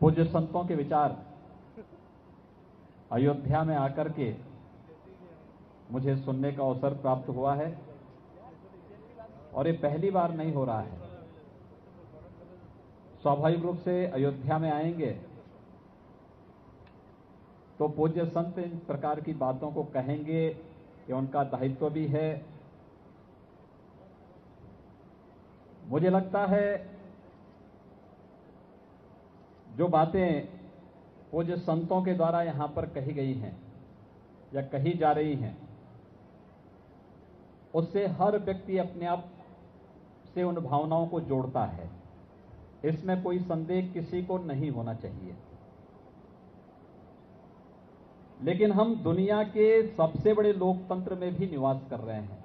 पूज्य संतों के विचार अयोध्या में आकर के मुझे सुनने का अवसर प्राप्त हुआ है और ये पहली बार नहीं हो रहा है। स्वाभाविक रूप से अयोध्या में आएँगे तो पूज्य संत इन प्रकार की बातों को कहेंगे कि उनका दायित्व भी है। मुझे लगता है जो बातें वो जो संतों के द्वारा यहाँ पर कही गई हैं या कही जा रही हैं, उससे हर व्यक्ति अपने आप से उन भावनाओं को जोड़ता है। इसमें कोई संदेह किसी को नहीं होना चाहिए। लेकिन हम दुनिया के सबसे बड़े लोकतंत्र में भी निवास कर रहे हैं।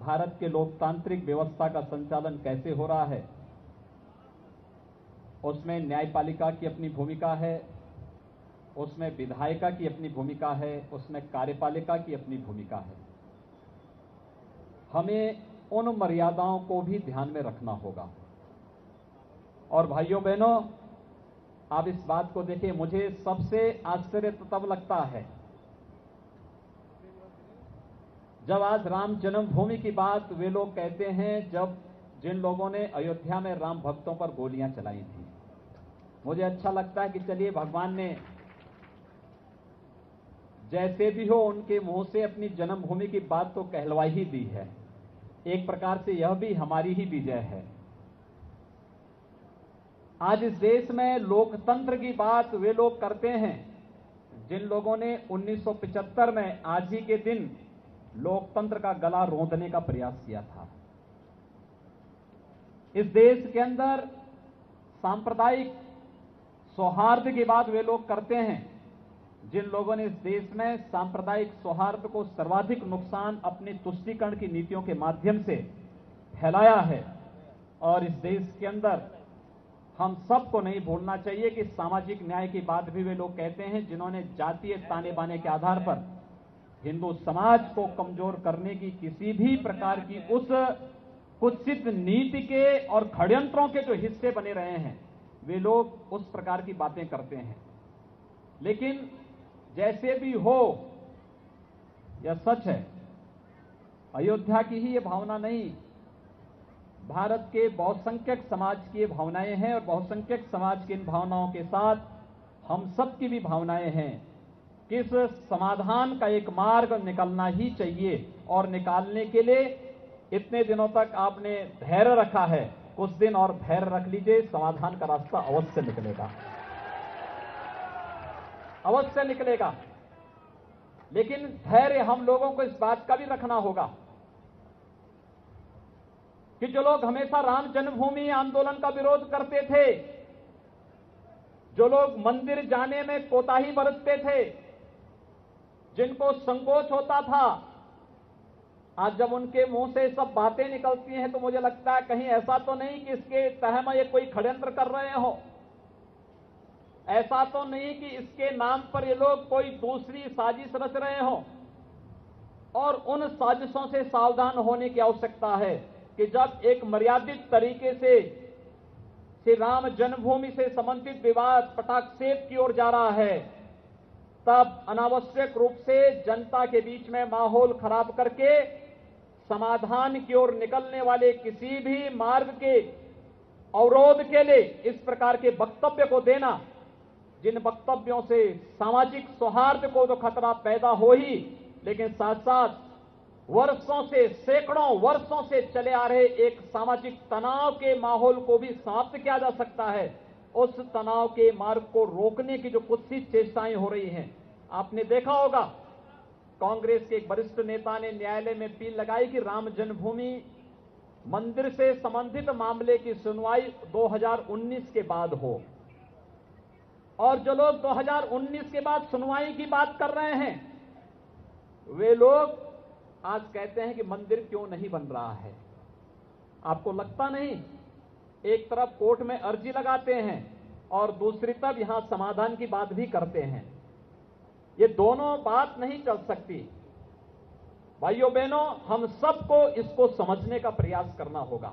भारत के लोकतांत्रिक व्यवस्था का संचालन कैसे हो रहा है? उसमें न्यायपालिका की अपनी भूमिका है, उसमें विधायिका की अपनी भूमिका है, उसमें कार्यपालिका की अपनी भूमिका है। हमें उन मर्यादाओं को भी ध्यान में रखना होगा। और भाइयों बहनों आप इस बात को देखिए, मुझे सबसे आश्चर्य तब लगता है, जब आज राम जन्मभूमि की बात वे लोग कहते हैं, जब जिन लोगों ने अयोध्या में राम भक्तों पर गोलियाँ चलाई थी। मुझे अच्छा लगता है कि चलिए भगवान ने जैसे भी हो उनके मुँह से अपनी जन्मभूमि की बात तो कहलवा ही दी है। एक प्रकार से यह भी हमारी ही विजय है। आज इस देश में लोकतंत्र की बात वे लोग करते हैं, जिन लोगों ने 1975 में आज ही के दिन लोकतंत्र का गला रोंदने का प्रयास किया था। इस देश के अंदर सांप्रदायिक सौहार्द की बात वे लोग करते हैं। जिन लोगों ने इस देश में सांप्रदायिक सौहार्द को सर्वाधिक नुकसान अपनी तुष्टिकरण की नीतियों के माध्यम से फैलाया है और इस देश के अंदर हम सबको नहीं भूलना चाहिए कि सामाजिक न्याय की बात भी वे लोग कहते हैं, जिन्होंने जातीय ताने बाने के आधार पर हिंदू समाज को कमज़ोर करने की किसी भी प्रकार की उस कुत्सित नीति के और षड्यंत्रों के जो हिस्से बने रहे हैं, वे लोग उस प्रकार की बातें करते हैं। लेकिन जैसे भी हो, यह सच है। अयोध्या की ही ये भावना नहीं। भारत के बहुसंख्यक समाज की ये भावनाएँ हैं और बहुसंख्यक समाज की इन भावनाओं के साथ हम सब की भी भावनाएँ हैं। कि इस समाधान का एक मार्ग निकलना ही चाहिए और निकालने के लिए इतने दिनों तक आपने धैर्य रखा है कुछ दिन और धैर्य रख लीजिए, समाधान का रास्ता अवश्य निकलेगा। अवश्य निकलेगा। लेकिन धैर्य हम लोगों को इस बात का भी रखना होगा कि जो लोग हमेशा राम जन्मभूमि आंदोलन का विरोध करते थे, जो लोग मंदिर जाने में कोताही बरतते थे, जिनको संकोच होता था आज जब उनके मुँह से सब बातें निकलती हैं तो मुझे लगता है कहीं ऐसा तो नहीं कि इसके तह में ये कोई षड्यंत्र कर रहे हो। ऐसा तो नहीं कि इसके नाम पर ये लोग कोई दूसरी साजिश रच रहे हो। और उन साजिशों से सावधान होने की आवश्यकता है कि जब एक मर्यादित तरीके से श्री राम जन्मभूमि से संबंधित विवाद पटाक्षेप की ओर जा रहा है, तब अनावश्यक रूप से जनता के बीच में माहौल खराब करके समाधान की ओर निकलने वाले किसी भी मार्ग के अवरोध के लिए इस प्रकार के वक्तव्य को देना, जिन वक्तव्यों से सामाजिक सौहार्द को तो खतरा पैदा हो ही, लेकिन साथ साथ वर्षों से, सैकड़ों वर्षों से चले आ रहे एक सामाजिक तनाव के माहौल को भी समाप्त किया जा सकता है। उस तनाव के मार्ग को रोकने की जो कुत्सित चेष्टाएँ हो रही हैं, आपने देखा होगा कांग्रेस के एक वरिष्ठ नेता ने न्यायालय में अपील लगाई कि राम जन्मभूमि मंदिर से संबंधित मामले की सुनवाई 2019 के बाद हो। और जो लोग 2019 के बाद सुनवाई की बात कर रहे हैं, वे लोग आज कहते हैं कि मंदिर क्यों नहीं बन रहा है। आपको लगता नहीं? एक तरफ़ कोर्ट में अर्जी लगाते हैं और दूसरी तरफ़ यहाँ समाधान की बात भी करते हैं। ये दोनों बात नहीं चल सकती। भाइयों बहनों, हम सबको इसको समझने का प्रयास करना होगा।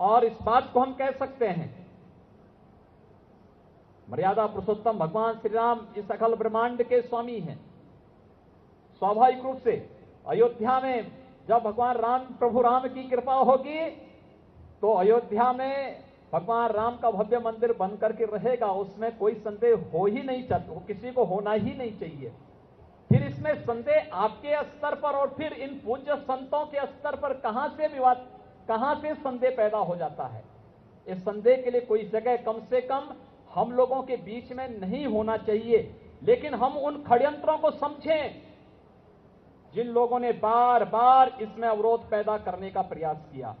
और इस बात को हम कह सकते हैं। मर्यादा पुरुषोत्तम भगवान श्री राम इस अखल ब्रह्मांड के स्वामी हैं। स्वाभाविक रूप से अयोध्या में जब भगवान राम प्रभु राम की कृपा होगी तो अयोध्या में भगवान राम का भव्य मंदिर बन करके रहेगा, उसमें कोई संदेह हो ही नहीं चाहता किसी को होना ही नहीं चाहिए। फिर इसमें संदेह आपके स्तर पर और फिर इन पूज्य संतों के स्तर पर कहाँ से विवाद, कहाँ से संदेह पैदा हो जाता है? इस संदेह के लिए कोई जगह कम से कम हम लोगों के बीच में नहीं होना चाहिए, लेकिन हम उन षड्यंत्रों को समझें, जिन लोगों ने बार बार इसमें अवरोध पैदा करने का प्रयास किया।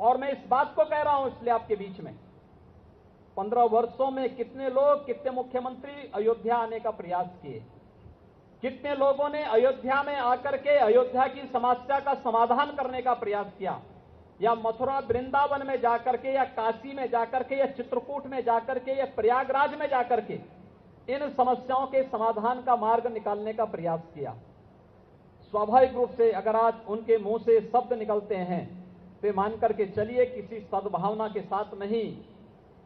और मैं इस बात को कह रहा हूँ इसलिए आपके बीच में। पंद्रह वर्षों में कितने लोग, कितने मुख्यमंत्री अयोध्या आने का प्रयास किए? कितने लोगों ने अयोध्या में आकर के अयोध्या की समस्या का समाधान करने का प्रयास किया? या मथुरा, वृंदावन में जाकर के, या काशी में जाकर के, या चित्रकूट में जाकर के, या प्रयागराज में जाकर के इन समस्याओं के समाधान का मार्ग निकालने का प्रयास किया? स्वाभाविक रूप से अगर आज उनके मुँह से शब्द निकलते हैं तो मान करके चलिए, किसी सद्भावना के साथ नहीं,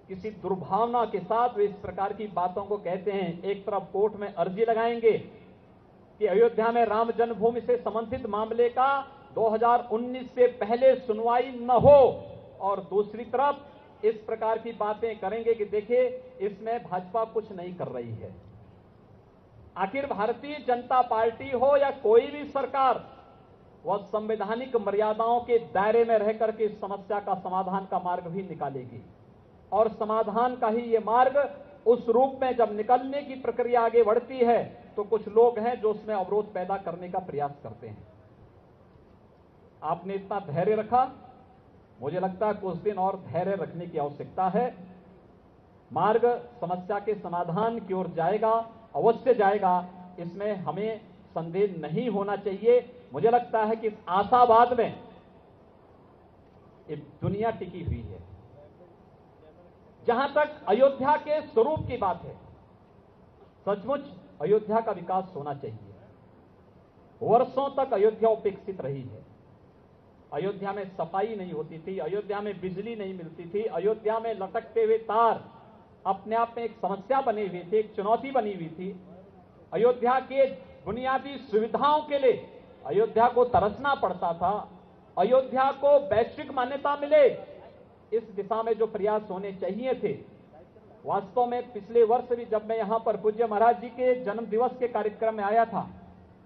किसी दुर्भावना के साथ वे इस प्रकार की बातों को कहते हैं। एक तरफ़ कोर्ट में अर्जी लगाएँगे कि अयोध्या में राम जन्मभूमि से संबंधित मामले का 2019 से पहले सुनवाई न हो, और दूसरी तरफ़ इस प्रकार की बातें करेंगे कि देखिए, इसमें भाजपा कुछ नहीं कर रही है। आखिर भारतीय जनता पार्टी हो या कोई भी सरकार वह संवैधानिक मर्यादाओं के दायरे में रह करके इस समस्या का समाधान का मार्ग भी निकालेगी। और समाधान का ही ये मार्ग उस रूप में जब निकलने की प्रक्रिया आगे बढ़ती है तो कुछ लोग हैं जो उसमें अवरोध पैदा करने का प्रयास करते हैं। आपने इतना धैर्य रखा? मुझे लगता है कुछ दिन और धैर्य रखने की आवश्यकता है। मार्ग समस्या के समाधान की ओर जाएगा, अवश्य जाएगा। इसमें हमें संदेह नहीं होना चाहिए। मुझे लगता है कि इस आशावाद में दुनिया टिकी हुई है। जहाँ तक अयोध्या के स्वरूप की बात है, सचमुच अयोध्या का विकास होना चाहिए। वर्षों तक अयोध्या उपेक्षित रही है। अयोध्या में सफ़ाई नहीं होती थी, अयोध्या में बिजली नहीं मिलती थी, अयोध्या में लटकते हुए तार अपने आप में एक समस्या बनी हुई थी, एक चुनौती बनी हुई थी। अयोध्या के बुनियादी सुविधाओं के लिए अयोध्या को तरसना पड़ता था। अयोध्या को वैश्विक मान्यता मिले। इस दिशा में जो प्रयास होने चाहिए थे, वास्तव में पिछले वर्ष भी जब मैं यहाँ पर पूज्य महाराज जी के जन्म दिवस के कार्यक्रम में आया था,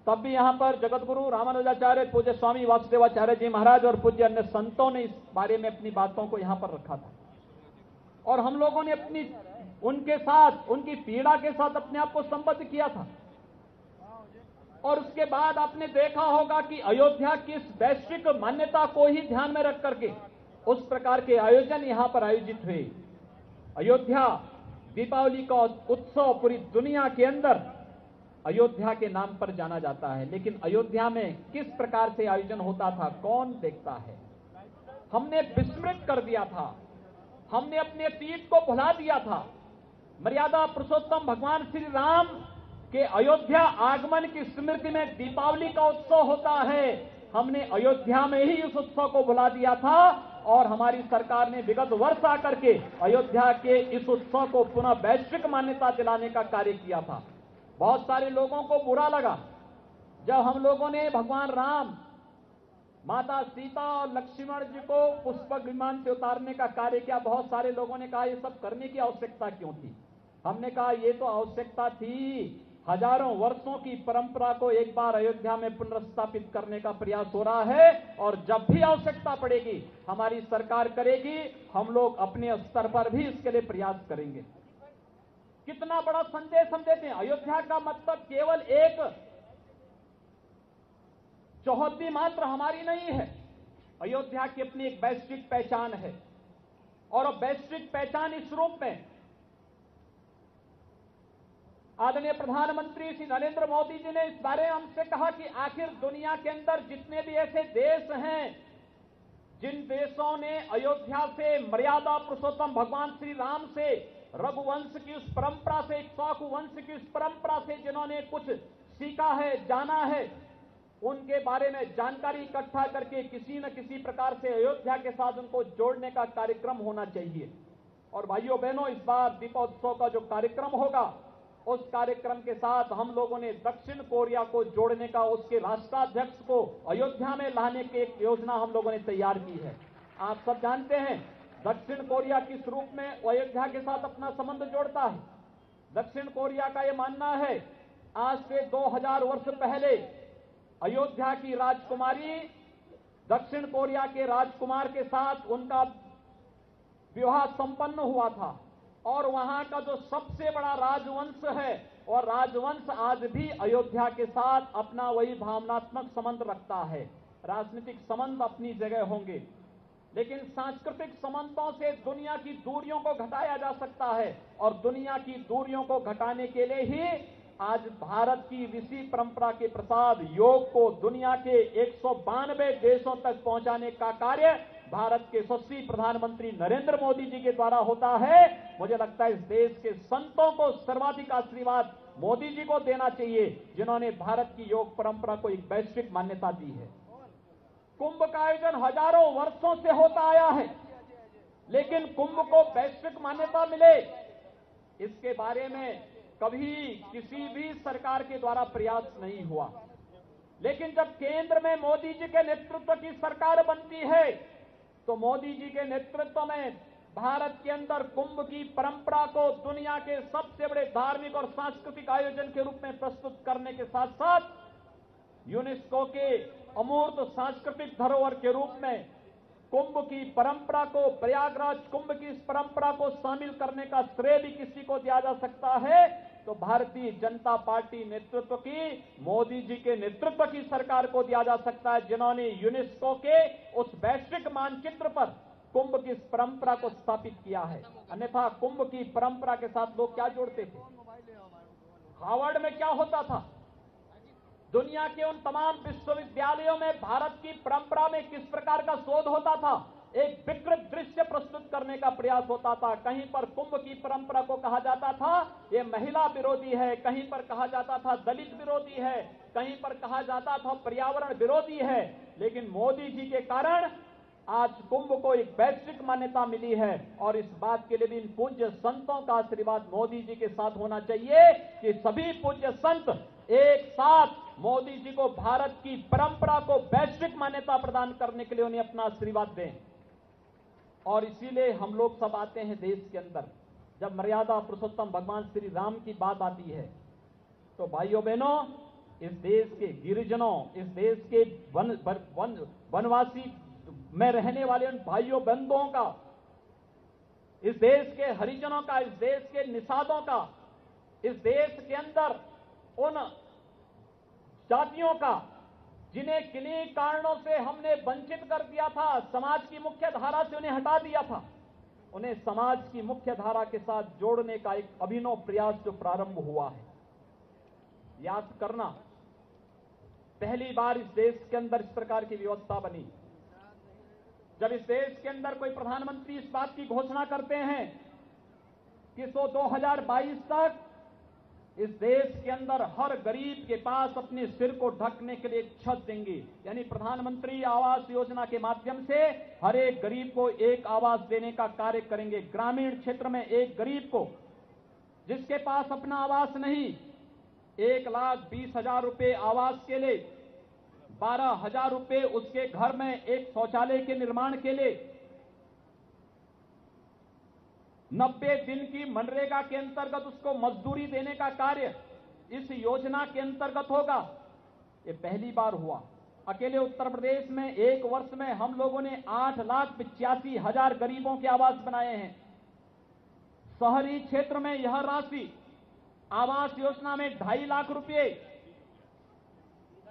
तब भी यहाँ पर जगत गुरु रामानुजाचार्य, पूज्य स्वामी वासुदेवाचार्य जी महाराज और पूज्य अन्य संतों ने इस बारे में अपनी बातों को यहाँ पर रखा था। और हम लोगों ने अपनी, उनके साथ, उनकी पीड़ा के साथ अपने आप को संबद्ध किया था। और उसके बाद आपने देखा होगा कि अयोध्या की वैश्विक मान्यता को ही ध्यान में रख करके उस प्रकार के आयोजन यहाँ पर आयोजित हुए। अयोध्या, दीपावली का उत्सव पूरी दुनिया के अंदर अयोध्या के नाम पर जाना जाता है। लेकिन अयोध्या में किस प्रकार से आयोजन होता था, कौन देखता है? हमने विस्मृत कर दिया था। हमने अपने अतीत को भुला दिया था। मर्यादा पुरुषोत्तम भगवान श्री राम के अयोध्या आगमन की स्मृति में दीपावली का उत्सव होता है। हमने अयोध्या में ही इस उत्सव को बुला दिया था और हमारी सरकार ने विगत वर्ष आकर के अयोध्या के इस उत्सव को पुनः वैश्विक मान्यता दिलाने का कार्य किया था। बहुत सारे लोगों को बुरा लगा। जब हम लोगों ने भगवान राम, माता सीता और लक्ष्मण जी को पुष्पक विमान से उतारने का कार्य किया, बहुत सारे लोगों ने कहा, ये सब करने की आवश्यकता क्यों थी? हमने कहा, ये तो आवश्यकता थी हज़ारों वर्षों की परंपरा को एक बार अयोध्या में पुनर्स्थापित करने का प्रयास हो रहा है और जब भी आवश्यकता पड़ेगी, हमारी सरकार करेगी, हम लोग अपने स्तर पर भी इसके लिए प्रयास करेंगे। कितना बड़ा संदेश हम देते हैं। अयोध्या का मतलब केवल एक चौहद्दी मात्र हमारी नहीं है। अयोध्या की अपनी एक वैश्विक पहचान है। और वैश्विक पहचान इस रूप में आदरणीय प्रधानमंत्री श्री नरेंद्र मोदी जी ने इस बारे में हमसे कहा कि आखिर दुनिया के अंदर जितने भी ऐसे देश हैं, जिन देशों ने अयोध्या से मर्यादा पुरुषोत्तम भगवान श्री राम से, रघुवंश की उस परंपरा से इक्ष्वाकु वंश की उस परंपरा से जिन्होंने कुछ सीखा है, जाना है, उनके बारे में जानकारी इकट्ठा करके किसी न किसी प्रकार से अयोध्या के साथ उनको जोड़ने का कार्यक्रम होना चाहिए। और भाइयों बहनों इस बार दीपोत्सव का जो कार्यक्रम होगा उस कार्यक्रम के साथ हम लोगों ने दक्षिण कोरिया को जोड़ने का, उसके राष्ट्राध्यक्ष को अयोध्या में लाने की एक योजना हम लोगों ने तैयार की है। आप सब जानते हैं, दक्षिण कोरिया किस रूप में अयोध्या के साथ अपना संबंध जोड़ता है? दक्षिण कोरिया का यह मानना है, आज से 2000 वर्ष पहले अयोध्या की राजकुमारी, दक्षिण कोरिया के राजकुमार के साथ उनका विवाह संपन्न हुआ था। और वहाँ का जो सबसे बड़ा राजवंश है, और राजवंश आज भी अयोध्या के साथ अपना वही भावनात्मक संबंध रखता है। राजनीतिक संबंध अपनी जगह होंगे, लेकिन सांस्कृतिक संबंधों से दुनिया की दूरियों को घटाया जा सकता है, और दुनिया की दूरियों को घटाने के लिए ही आज भारत की ऋषि परंपरा के प्रसाद योग को दुनिया के एक सौ बानवे देशों तक पहुँचाने का कार्य भारत के यशस्वी प्रधानमंत्री नरेंद्र मोदी जी के द्वारा होता है। मुझे लगता है इस देश के संतों को सर्वाधिक आशीर्वाद मोदी जी को देना चाहिए, जिन्होंने भारत की योग परंपरा को एक वैश्विक मान्यता दी है। कुंभ का आयोजन हज़ारों वर्षों से होता आया है, लेकिन कुंभ को वैश्विक मान्यता मिले। इसके बारे में कभी किसी भी सरकार के द्वारा प्रयास नहीं हुआ। लेकिन जब केंद्र में मोदी जी के नेतृत्व की सरकार बनती है तो मोदी जी के नेतृत्व में भारत के अंदर कुंभ की परंपरा को दुनिया के सबसे बड़े धार्मिक और सांस्कृतिक आयोजन के रूप में प्रस्तुत करने के साथ साथ यूनेस्को के अमूर्त सांस्कृतिक धरोहर के रूप में कुंभ की परंपरा को, प्रयागराज कुंभ की इस परंपरा को शामिल करने का श्रेय भी किसी को दिया जा सकता है। तो भारतीय जनता पार्टी नेतृत्व की, मोदी जी के नेतृत्व की सरकार को दिया जा सकता है, जिन्होंने यूनेस्को के उस वैश्विक मानचित्र पर कुंभ की परंपरा को स्थापित किया है। अन्यथा कुंभ की परंपरा के साथ लोग क्या जोड़ते थे? हार्वर्ड में क्या होता था? दुनिया के उन तमाम विश्वविद्यालयों में भारत की परंपरा में किस प्रकार का शोध होता था? एक विकृत दृश्य प्रस्तुत करने का प्रयास होता था। कहीं पर कुंभ की परंपरा को कहा जाता था, ये महिला विरोधी है। कहीं पर कहा जाता था दलित विरोधी है। कहीं पर कहा जाता था पर्यावरण विरोधी है। लेकिन मोदी जी के कारण आज कुंभ को एक वैश्विक मान्यता मिली है और इस बात के लिए भी इन पूज्य संतों का आशीर्वाद मोदी जी के साथ होना चाहिए कि सभी पूज्य संत एक साथ मोदी जी को भारत की परंपरा को वैश्विक मान्यता प्रदान करने के लिए उन्हें अपना आशीर्वाद दें। और इसीलिए हम लोग सब आते हैं देश के अंदर। जब मर्यादा पुरुषोत्तम भगवान श्री राम की बात आती है तो भाइयों बहनों, इस देश के गिरिजनों, इस देश के वन वन वनवासी में रहने वाले उन भाइयों बंधुओं का, इस देश के हरिजनों का, इस देश के निषादों का, इस देश के अंदर उन जातियों का जिन्हें किन्हीं कारणों से हमने वंचित कर दिया था, समाज की मुख्य धारा से उन्हें हटा दिया था, उन्हें समाज की मुख्य धारा के साथ जोड़ने का एक अभिनव प्रयास जो प्रारंभ हुआ है। याद करना, पहली बार इस देश के अंदर इस प्रकार की व्यवस्था बनी। जब इस देश के अंदर कोई प्रधानमंत्री इस बात की घोषणा करते हैं कि सो 2022 तक इस देश के अंदर हर गरीब के पास अपने सिर को ढकने के लिए छत देंगे। यानी प्रधानमंत्री आवास योजना के माध्यम से हर एक गरीब को एक आवास देने का कार्य करेंगे। ग्रामीण क्षेत्र में एक गरीब को, जिसके पास अपना आवास नहीं, एक लाख बीस हज़ार रुपए आवास के लिए, बारह हज़ार रुपए उसके घर में एक शौचालय के निर्माण के लिए नब्बे दिन की मनरेगा के अंतर्गत उसको मजदूरी देने का कार्य इस योजना के अंतर्गत होगा। ये पहली बार हुआ। अकेले उत्तर प्रदेश में एक वर्ष में हम लोगों ने आठ लाख पिचासी हज़ार गरीबों के आवास बनाए हैं। शहरी क्षेत्र में यह राशि आवास योजना में ढाई लाख रुपए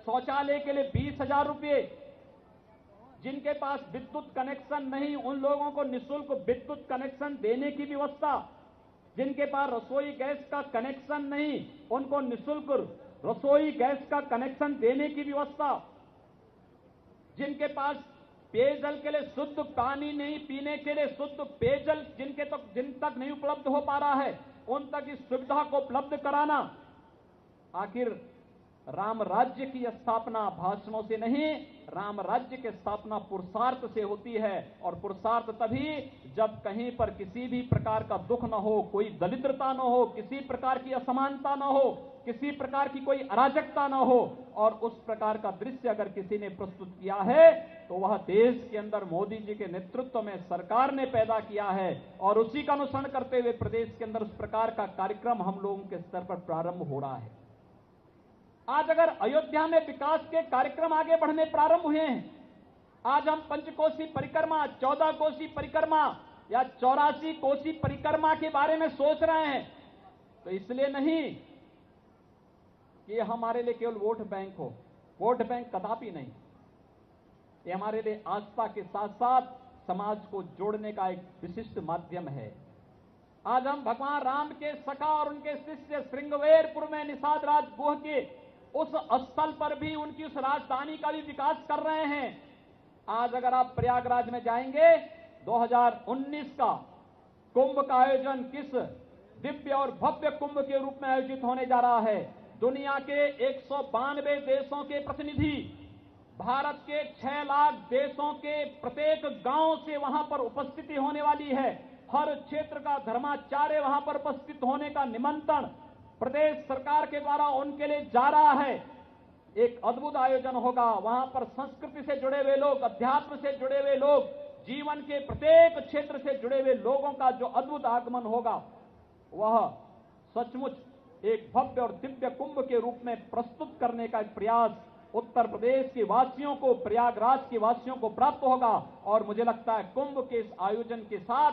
शौचालय के लिए बीस हज़ार रुपये जिनके पास विद्युत कनेक्शन नहीं उन लोगों को निशुल्क विद्युत कनेक्शन देने की व्यवस्था। जिनके पास रसोई गैस का कनेक्शन नहीं उनको निशुल्क रसोई गैस का कनेक्शन देने की व्यवस्था। जिनके पास पेयजल के लिए शुद्ध पानी नहीं पीने के लिए शुद्ध पेयजल जिनके तक तो, जिन तक नहीं उपलब्ध हो पा रहा है उन तक इस सुविधा को उपलब्ध कराना। आखिर राम राज्य की स्थापना भाषणों से नहीं, राम राज्य की स्थापना पुरुषार्थ से होती है। और पुरुषार्थ तभी जब कहीं पर किसी भी प्रकार का दुख न हो, कोई दरिद्रता न हो, किसी प्रकार की असमानता न हो, किसी प्रकार की कोई अराजकता न हो, और उस प्रकार का दृश्य अगर किसी ने प्रस्तुत किया है तो वह देश के अंदर मोदी जी के नेतृत्व में सरकार ने पैदा किया है। और उसी का अनुसरण करते हुए प्रदेश के अंदर उस प्रकार का कार्यक्रम हम लोगों के स्तर पर प्रारंभ हो रहा है। आज अगर अयोध्या में विकास के कार्यक्रम आगे बढ़ने प्रारंभ हुए हैं, आज हम पंचकोशी परिक्रमा चौदह कोशी परिक्रमा या चौरासी कोशी परिक्रमा के बारे में सोच रहे हैं तो इसलिए नहीं कि हमारे लिए केवल वोट बैंक हो। वोट बैंक कदापि नहीं। ये हमारे लिए आस्था के साथ साथ समाज को जोड़ने का एक विशिष्ट माध्यम है। आज हम भगवान राम के सखा और उनके शिष्य श्रृंगवेरपुर में निषाद राज गुह के उस स्थल पर भी उनकी उस राजधानी का भी विकास कर रहे हैं। आज अगर आप प्रयागराज में जाएँगे 2019 का कुंभ का आयोजन किस दिव्य और भव्य कुंभ के रूप में आयोजित होने जा रहा है? दुनिया के एक सौ बानवे देशों के प्रतिनिधि, भारत के 6 लाख देशों के प्रत्येक गाँव से वहाँ पर उपस्थिति होने वाली है। हर क्षेत्र का धर्माचार्य वहाँ पर उपस्थित होने का निमंत्रण प्रदेश सरकार के द्वारा उनके लिए जा रहा है। एक अद्भुत आयोजन होगा। वहाँ पर संस्कृति से जुड़े हुए लोग, अध्यात्म से जुड़े हुए लोग, जीवन के प्रत्येक क्षेत्र से जुड़े हुए लोगों का जो अद्भुत आगमन होगा, वह सचमुच एक भव्य और दिव्य कुंभ के रूप में प्रस्तुत करने का एक प्रयास उत्तर प्रदेश के वासियों को, प्रयागराज के वासियों को प्राप्त होगा। और मुझे लगता है कुंभ के इस आयोजन के साथ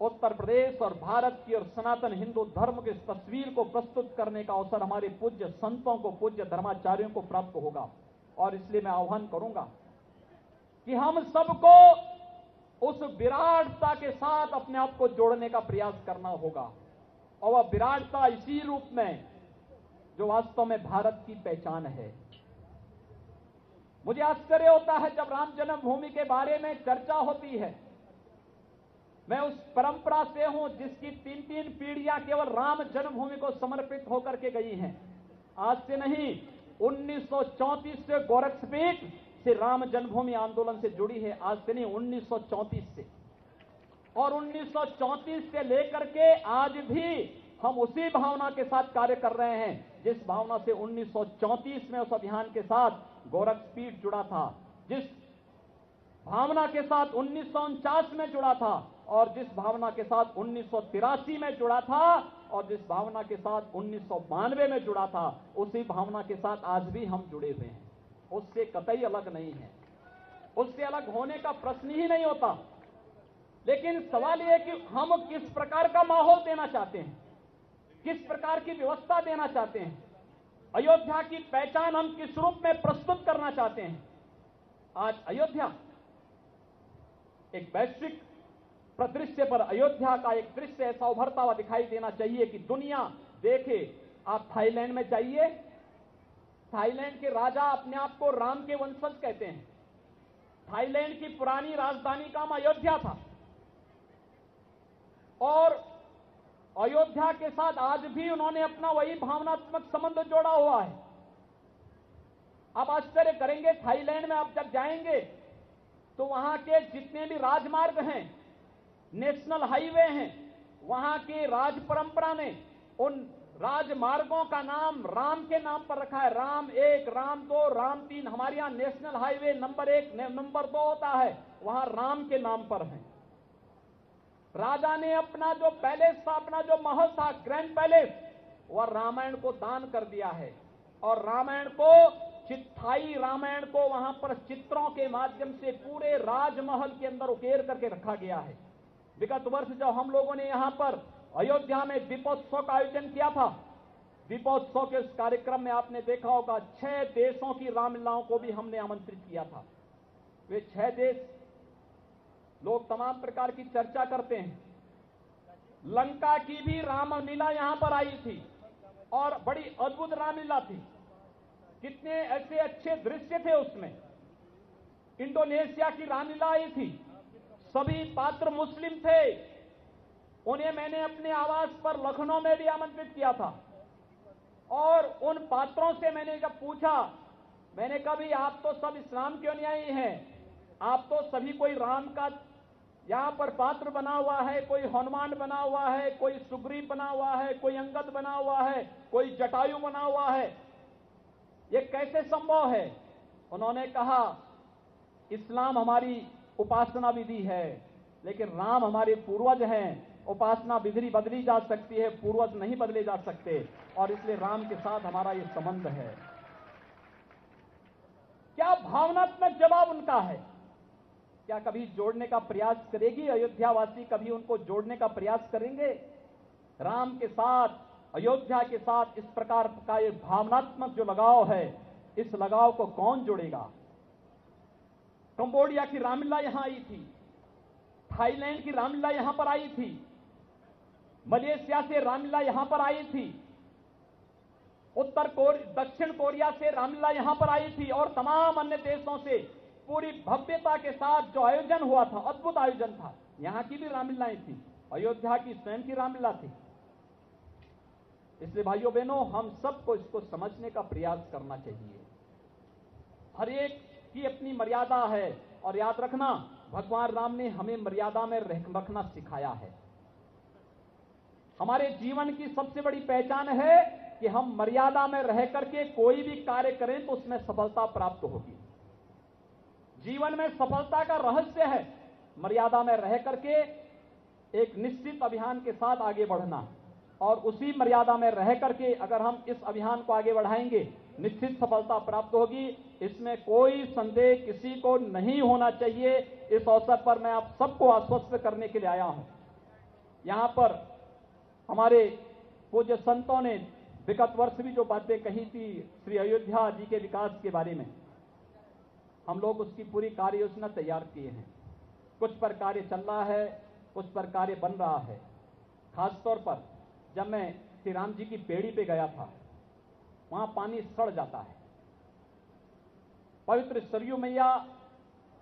उत्तर प्रदेश और भारत की और सनातन हिंदू धर्म की तस्वीर को प्रस्तुत करने का अवसर हमारे पूज्य संतों को, पूज्य धर्माचार्यों को प्राप्त होगा। और इसलिए मैं आह्वान करूँगा कि हम सबको उस विराटता के साथ अपने आप को जोड़ने का प्रयास करना होगा। और वह विराटता इसी रूप में जो वास्तव में भारत की पहचान है। मुझे आश्चर्य होता है जब राम जन्मभूमि के बारे में चर्चा होती है। मैं उस परंपरा से हूँ जिसकी तीन तीन पीढ़ियाँ केवल राम जन्मभूमि को समर्पित होकर के गई हैं। आज से नहीं 1934 से गोरखपीठ से राम जन्मभूमि आंदोलन से जुड़ी है। आज से नहीं 1934 से और 1934 से लेकर के आज भी हम उसी भावना के साथ कार्य कर रहे हैं, जिस भावना से 1934 में उस अभियान के साथ गोरखपीठ जुड़ा था, जिस भावना के साथ उन्नीस में जुड़ा था और जिस भावना के साथ उन्नीस सौ तिरासी में जुड़ा था और जिस भावना के साथ उन्नीस सौ बानवे में जुड़ा था, उसी भावना के साथ आज भी हम जुड़े हुए हैं। उससे कतई अलग नहीं है। उससे अलग होने का प्रश्न ही नहीं होता। लेकिन सवाल यह कि हम किस प्रकार का माहौल देना चाहते हैं? किस प्रकार की व्यवस्था देना चाहते हैं? अयोध्या की पहचान हम किस रूप में प्रस्तुत करना चाहते हैं? आज अयोध्या एक वैश्विक प्रदृश्य पर अयोध्या का एक दृश्य ऐसा उभरता हुआ दिखाई देना चाहिए कि दुनिया देखे, आप थाईलैंड में जाइए। थाईलैंड के राजा अपने आप को राम के वंशज कहते हैं। थाईलैंड की पुरानी राजधानी का अयोध्या था। और अयोध्या के साथ आज भी उन्होंने अपना वही भावनात्मक संबंध जोड़ा हुआ है। आप आश्चर्य करेंगे, थाईलैंड में आप जब जाएँगे तो वहाँ के जितने भी राजमार्ग हैं नेशनल हाईवे हैं। वहाँ की राज परंपरा ने उन राजमार्गों का नाम राम के नाम पर रखा है। राम एक, राम दो, राम तीन। हमारे यहाँ नेशनल हाईवे नंबर एक नंबर दो होता है। वहाँ राम के नाम पर है। राजा ने अपना जो पैलेस था, अपना जो महल था, ग्रैंड पैलेस, वह रामायण को दान कर दिया है। और रामायण को, चित्थाई रामायण को वहाँ पर चित्रों के माध्यम से पूरे राजमहल के अंदर उकेर करके रखा गया है। विगत वर्ष जब हम लोगों ने यहाँ पर अयोध्या में दीपोत्सव का आयोजन किया था। दीपोत्सव के इस कार्यक्रम में आपने देखा होगा, छह देशों की रामलीलाओं को भी हमने आमंत्रित किया था। वे छह देश लोग तमाम प्रकार की चर्चा करते हैं। लंका की भी रामलीला यहाँ पर आई थी और बड़ी अद्भुत रामलीला थी। कितने ऐसे अच्छे दृश्य थे उसमें। इंडोनेशिया की रामलीला आई थी। सभी पात्र मुस्लिम थे। उन्हें मैंने अपने आवास पर लखनऊ में भी आमंत्रित किया था। और उन पात्रों से मैंने जब पूछा, मैंने कहा भी आप तो सब इस्लाम के अनुयायी हैं। आप तो सभी कोई राम का यहाँ पर पात्र बना हुआ है, कोई हनुमान बना हुआ है, कोई सुग्रीव बना हुआ है, कोई अंगद बना हुआ है, कोई जटायु बना हुआ है। ये कैसे संभव है? उन्होंने कहा, इस्लाम हमारी उपासना विधि है। लेकिन राम हमारे पूर्वज हैं। उपासना विधि बदली जा सकती है, पूर्वज नहीं बदले जा सकते। और इसलिए राम के साथ हमारा ये संबंध है। क्या भावनात्मक जवाब उनका है? क्या कभी जोड़ने का प्रयास करेगी अयोध्यावासी? कभी उनको जोड़ने का प्रयास करेंगे? राम के साथ, अयोध्या के साथ इस प्रकार का ये भावनात्मक जो लगाव है, इस लगाव को कौन जोड़ेगा? कंबोडिया की रामलीला यहाँ आई थी। थाईलैंड की रामलीला यहाँ पर आई थी। मलेशिया से रामलीला यहाँ पर आई थी। उत्तर कोर, दक्षिण कोरिया से रामलीला यहाँ पर आई थी और तमाम अन्य देशों से पूरी भव्यता के साथ जो आयोजन हुआ था, अद्भुत आयोजन था, यहाँ की भी रामलीलाएँ थी। अयोध्या की स्वयं की रामलीला थी। इसलिए भाइयों बहनों हम सबको इसको समझने का प्रयास करना चाहिए। हर एक की अपनी मर्यादा है। और याद रखना, भगवान राम ने हमें मर्यादा में रखना सिखाया है। हमारे जीवन की सबसे बड़ी पहचान है कि हम मर्यादा में रह करके कोई भी कार्य करें तो उसमें सफलता प्राप्त होगी। जीवन में सफलता का रहस्य है मर्यादा में रह करके एक निश्चित अभियान के साथ आगे बढ़ना। और उसी मर्यादा में रह करके अगर हम इस अभियान को आगे बढ़ाएँगे, निश्चित सफलता प्राप्त होगी। इसमें कोई संदेह किसी को नहीं होना चाहिए। इस अवसर पर मैं आप सबको आश्वस्त करने के लिए आया हूँ। यहाँ पर हमारे पूज्य संतों ने विगत वर्ष भी जो बातें कही थी श्री अयोध्या जी के विकास के बारे में, हम लोग उसकी पूरी कार्य योजना तैयार किए हैं। कुछ पर कार्य चल रहा है, कुछ पर कार्य बन रहा है। खासतौर पर जब मैं श्री राम जी की पेड़ी पे गया था, वहाँ पानी सड़ जाता है। पवित्र सरयू मैया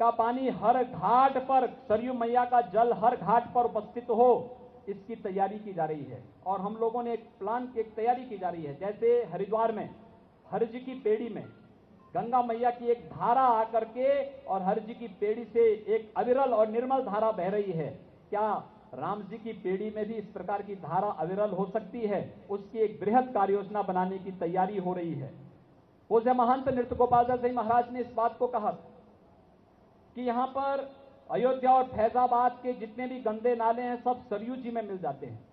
का पानी हर घाट पर, सरयू मैया का जल हर घाट पर उपस्थित हो, इसकी तैयारी की जा रही है। और हम लोगों ने एक प्लान की, एक तैयारी की जा रही है। जैसे हरिद्वार में, हरजी की पेड़ी में गंगा मैया की एक धारा आकर के और हरजी की पेड़ी से एक अविरल और निर्मल धारा बह रही है। क्या राम जी की पेड़ी में भी इस प्रकार की धारा अविरल हो सकती है? उसकी एक बृहद कार्य योजना बनाने की तैयारी हो रही है। पूज्य महंत नृत्य गोपाल दास सिंह महाराज ने इस बात को कहा कि यहाँ पर अयोध्या और फैजाबाद के जितने भी गंदे नाले हैं, सब सरयू जी में मिल जाते हैं।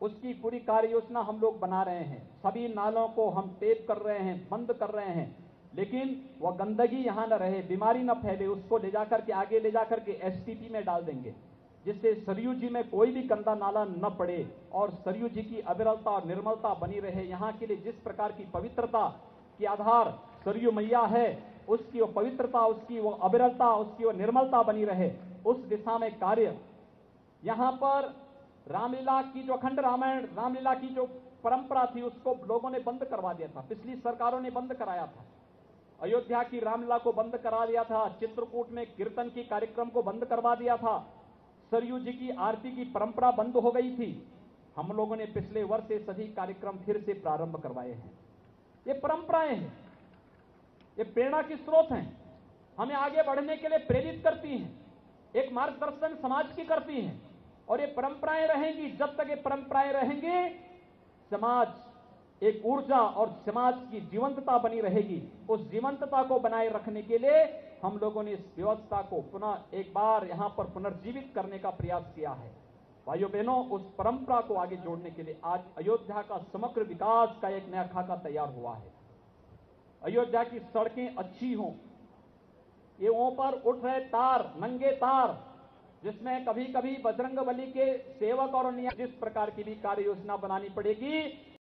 उसकी पूरी कार्य योजना हम लोग बना रहे हैं। सभी नालों को हम टेप कर रहे हैं, बंद कर रहे हैं। लेकिन वह गंदगी यहाँ न रहे, बीमारी न फैले, उसको ले जाकर के आगे, ले जाकर के एसटीपी में डाल देंगे, जिससे सरयू जी में कोई भी गंदा नाला न पड़े और सरयू जी की अविरलता और निर्मलता बनी रहे। यहाँ के लिए जिस प्रकार की पवित्रता की आधार सरयू मैया है, उसकी वो पवित्रता, उसकी वो अविरलता, उसकी वो निर्मलता बनी रहे, उस दिशा में कार्य। यहाँ पर रामलीला की जो अखंड रामायण, रामलीला की जो परंपरा थी, उसको लोगों ने बंद करवा दिया था। पिछली सरकारों ने बंद कराया था। अयोध्या की रामलीला को बंद करा दिया था। चित्रकूट में कीर्तन की कार्यक्रम को बंद करवा दिया था। सरयू जी की आरती की परंपरा बंद हो गई थी। हम लोगों ने पिछले वर्ष ये सभी कार्यक्रम फिर से प्रारंभ करवाए हैं। ये परंपराएँ हैं। ये प्रेरणा की स्रोत हैं। हमें आगे बढ़ने के लिए प्रेरित करती हैं। एक मार्गदर्शन समाज की करती हैं। और ये परंपराएँ रहेंगी। जब तक ये परंपराएँ रहेंगी, समाज, एक ऊर्जा और समाज की जीवंतता बनी रहेगी। उस जीवंतता को बनाए रखने के लिए हम लोगों ने इस व्यवस्था को पुनः एक बार यहाँ पर पुनर्जीवित करने का प्रयास किया है। भाइयों बहनों, उस परंपरा को आगे जोड़ने के लिए आज अयोध्या का समग्र विकास का एक नया खाका तैयार हुआ है। अयोध्या की सड़कें अच्छी हों। ये ओं पर उठ रहे तार, नंगे तार, जिसमें कभी कभी बजरंग बली के सेवक और जिस प्रकार की भी कार्य योजना बनानी पड़ेगी